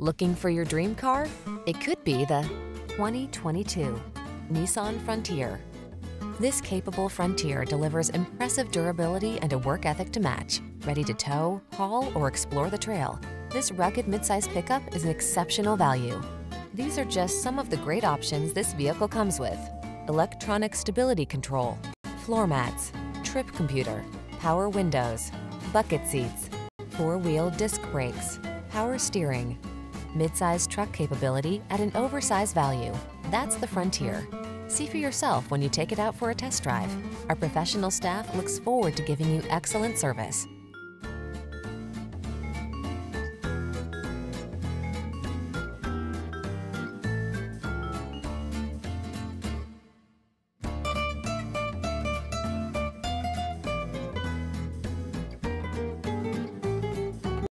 Looking for your dream car? It could be the 2022 Nissan Frontier. This capable Frontier delivers impressive durability and a work ethic to match. Ready to tow, haul, or explore the trail, this rugged midsize pickup is an exceptional value. These are just some of the great options this vehicle comes with. Electronic stability control, floor mats, trip computer, power windows, bucket seats, four-wheel disc brakes, power steering, midsize truck capability at an oversized value. That's the Frontier. See for yourself when you take it out for a test drive. Our professional staff looks forward to giving you excellent service.